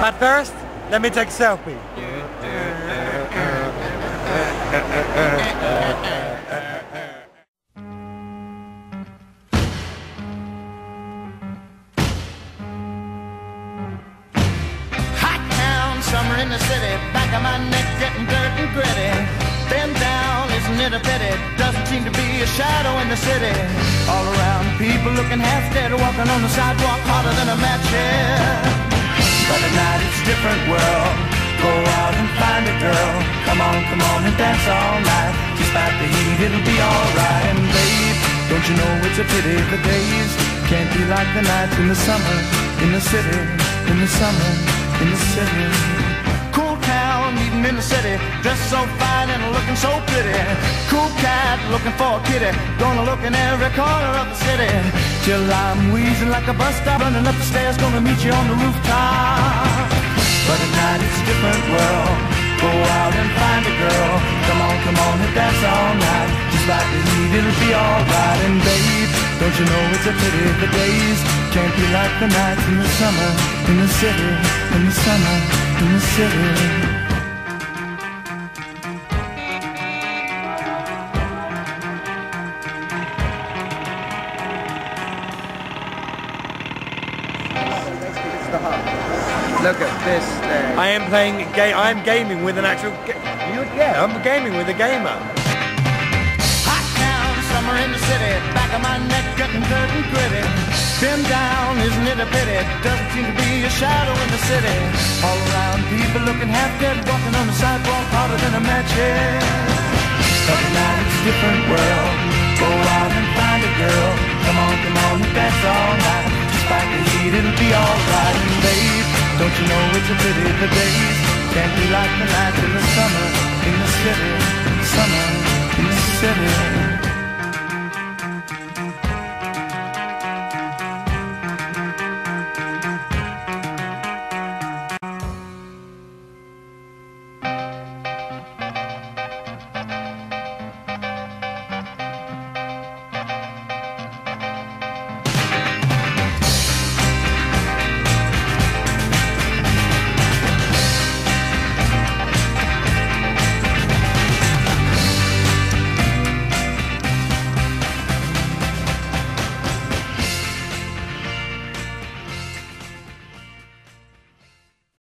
But first, let me take a selfie. Hot town, summer in the city, back of my neck getting dirt and gritty. Been down, isn't it a pity? Doesn't seem to be a shadow in the city. All around, people looking half dead, walking on the sidewalk harder than a match here. But at night it's a different world. Go out and find a girl. Come on, come on and dance all night. Despite the heat, it'll be alright. And babe, don't you know it's a pity the days can't be like the nights in the summer, in the city, in the summer, in the city. City, dressed so fine and looking so pretty. Cool cat, looking for a kitty, gonna look in every corner of the city. Till I'm wheezing like a bus stop, running up the stairs, gonna meet you on the rooftop. But at night it's a different world. Go out and find a girl. Come on, come on and dance all night. Just like the heat, it'll be alright. And babe, don't you know it's a pity the days can't be like the nights in the summer, in the city, in the summer, in the city. Look at this thing. I am playing ga- I am gaming with an actual ga- you, yeah, I'm gaming with a gamer. Hot town, summer in the city, back of my neck getting dirt and gritty. Been down, isn't it a pity? Doesn't seem to be a shadow in the city. All around, people looking half dead, walking on the sidewalk harder than a match head. But now it's a different world. Go out and don't you know it's a pity the days can't be like the nights in the summer